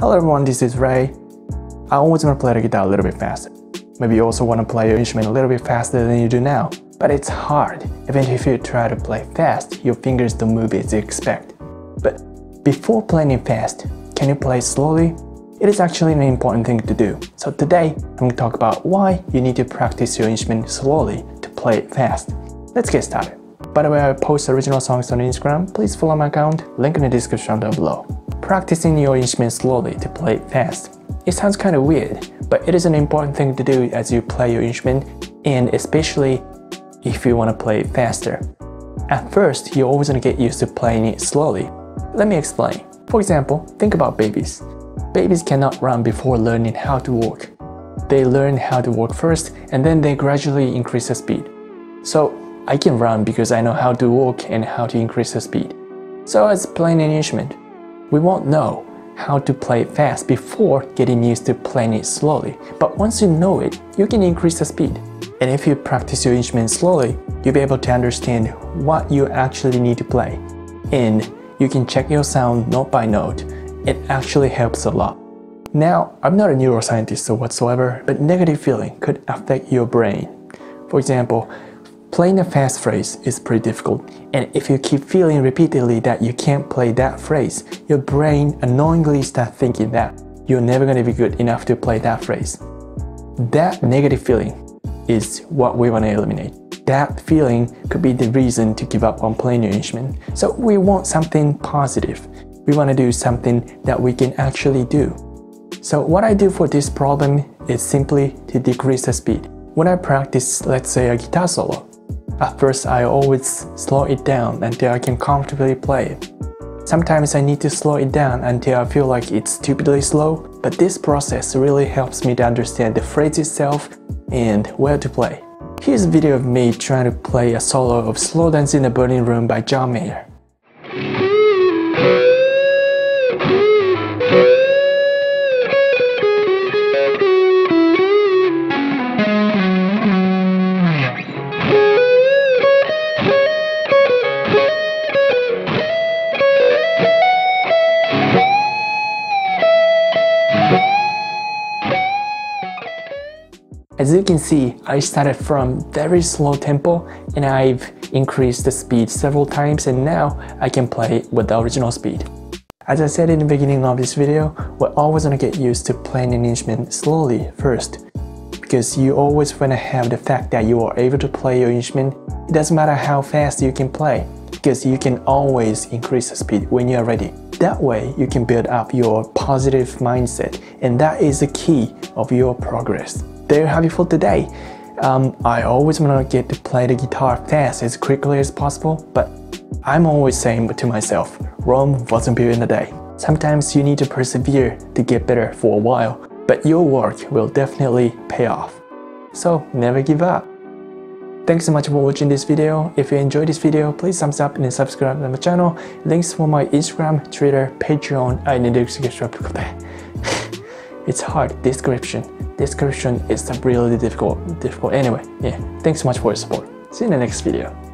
Hello everyone, this is Ray. I always want to play the guitar a little bit faster. Maybe you also want to play your instrument a little bit faster than you do now. But it's hard. Even if you try to play fast, your fingers don't move as you expect. But before playing fast, can you play slowly? It is actually an important thing to do. So today, I'm going to talk about why you need to practice your instrument slowly to play it fast. Let's get started. By the way, I post original songs on Instagram. Please follow my account, link in the description down below practicing your instrument slowly to play it fast. It sounds kind of weird, but it is an important thing to do as you play your instrument and especially if you want to play it faster. At first, you're always going to get used to playing it slowly. Let me explain. For example, think about babies. Babies cannot run before learning how to walk. They learn how to walk first and then they gradually increase the speed. So I can run because I know how to walk and how to increase the speed. So as playing an instrument, we won't know how to play it fast before getting used to playing it slowly. But once you know it, you can increase the speed. And if you practice your instrument slowly, you'll be able to understand what you actually need to play. And you can check your sound note by note. It actually helps a lot. Now, I'm not a neuroscientist or whatsoever, but negative feeling could affect your brain. For example, Playing a fast phrase is pretty difficult, and if you keep feeling repeatedly that you can't play that phrase, your brain annoyingly starts thinking that you're never going to be good enough to play that phrase. That negative feeling is what we want to eliminate. That feeling could be the reason to give up on playing your instrument. So we want something positive. We want to do something that we can actually do. So what I do for this problem is simply to decrease the speed. When I practice, let's say a guitar solo, at first, I always slow it down until I can comfortably play it. Sometimes I need to slow it down until I feel like it's stupidly slow, but this process really helps me to understand the phrase itself and where to play. Here's a video of me trying to play a solo of Slow Dance in the Burning Room by John Mayer. As you can see, I started from very slow tempo and I've increased the speed several times and now I can play with the original speed. As I said in the beginning of this video, we're always gonna get used to playing an instrument slowly first because you always wanna have the fact that you are able to play your instrument. It doesn't matter how fast you can play because you can always increase the speed when you're ready. That way, you can build up your positive mindset and that is the key of your progress there you have you for today. Um, I always want to get to play the guitar fast as quickly as possible, but I'm always saying to myself, Rome wasn't built in a day. Sometimes you need to persevere to get better for a while, but your work will definitely pay off. So never give up. Thanks so much for watching this video. If you enjoyed this video, please thumbs up and subscribe to my channel. Links for my Instagram, Twitter, Patreon are in the description. It's hard, description description is really difficult. difficult. Anyway, yeah, thanks so much for your support. See you in the next video.